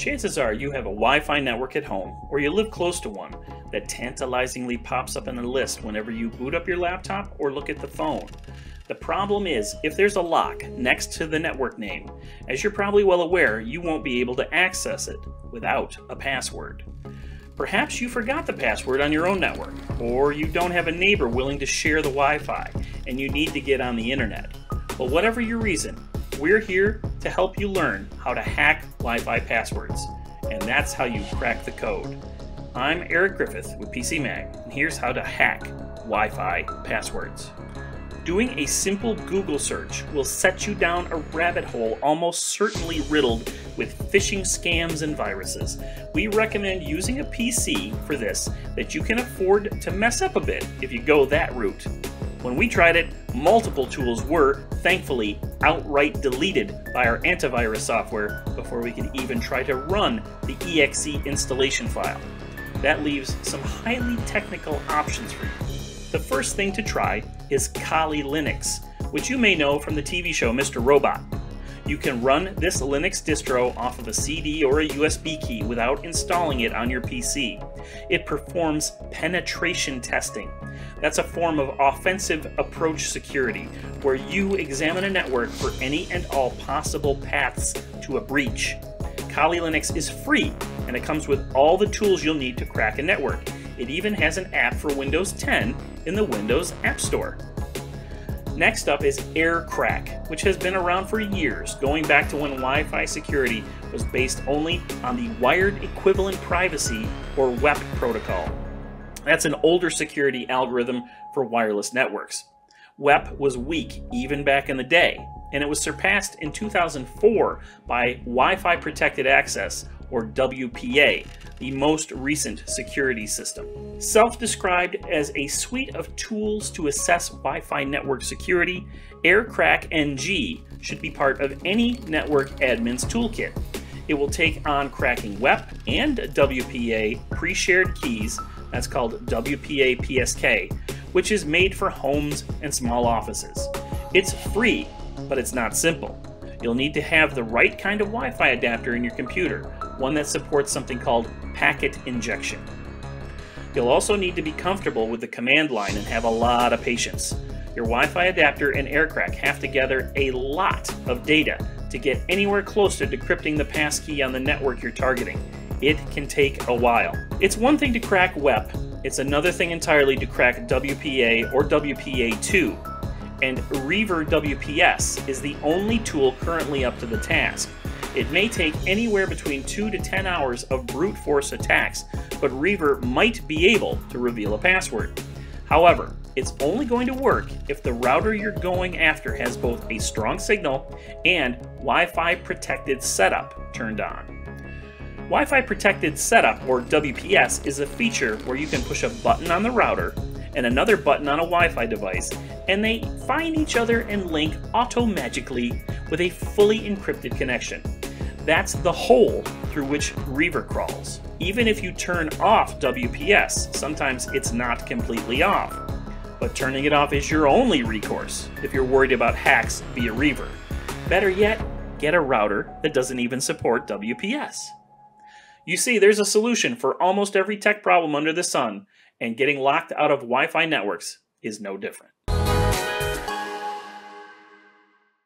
Chances are you have a Wi Fi network at home, or you live close to one, that tantalizingly pops up in a list whenever you boot up your laptop or look at the phone. The problem is, if there's a lock next to the network name, as you're probably well aware, you won't be able to access it without a password. Perhaps you forgot the password on your own network, or you don't have a neighbor willing to share the Wi Fi and you need to get on the internet. But whatever your reason, we're here to help you learn how to hack Wi Fi passwords, and that's how you crack the code. I'm Eric Griffith with PC Mag, and here's how to hack Wi Fi passwords. Doing a simple Google search will set you down a rabbit hole almost certainly riddled with phishing scams and viruses. We recommend using a PC for this that you can afford to mess up a bit if you go that route. When we tried it, multiple tools were, thankfully, outright deleted by our antivirus software before we could even try to run the exe installation file. That leaves some highly technical options for you. The first thing to try is Kali Linux, which you may know from the TV show Mr. Robot. You can run this Linux distro off of a CD or a USB key without installing it on your PC. It performs penetration testing. That's a form of offensive approach security, where you examine a network for any and all possible paths to a breach. Kali Linux is free, and it comes with all the tools you'll need to crack a network. It even has an app for Windows 10 in the Windows App Store. Next up is AirCrack, which has been around for years, going back to when Wi Fi security was based only on the Wired Equivalent Privacy, or WEP protocol. That's an older security algorithm for wireless networks. WEP was weak even back in the day, and it was surpassed in 2004 by Wi Fi Protected Access, or WPA, the most recent security system. Self described as a suite of tools to assess Wi Fi network security, AirCrack NG should be part of any network admin's toolkit. It will take on cracking WEP and WPA pre shared keys, that's called WPA PSK, which is made for homes and small offices. It's free, but it's not simple. You'll need to have the right kind of Wi Fi adapter in your computer, one that supports something called packet injection. You'll also need to be comfortable with the command line and have a lot of patience. Your Wi-Fi adapter and AirCrack have to gather a lot of data to get anywhere close to decrypting the passkey on the network you're targeting. It can take a while. It's one thing to crack WEP, it's another thing entirely to crack WPA or WPA2. And Reaver WPS is the only tool currently up to the task. It may take anywhere between 2 to 10 hours of brute force attacks, but Reaver might be able to reveal a password. However, it's only going to work if the router you're going after has both a strong signal and Wi Fi protected setup turned on. Wi Fi protected setup, or WPS, is a feature where you can push a button on the router and another button on a Wi Fi device, and they find each other and link auto-magically with a fully encrypted connection. That's the hole through which Reaver crawls. Even if you turn off WPS, sometimes it's not completely off. But turning it off is your only recourse if you're worried about hacks via Reaver. Better yet, get a router that doesn't even support WPS. You see, there's a solution for almost every tech problem under the sun, and getting locked out of Wi Fi networks is no different.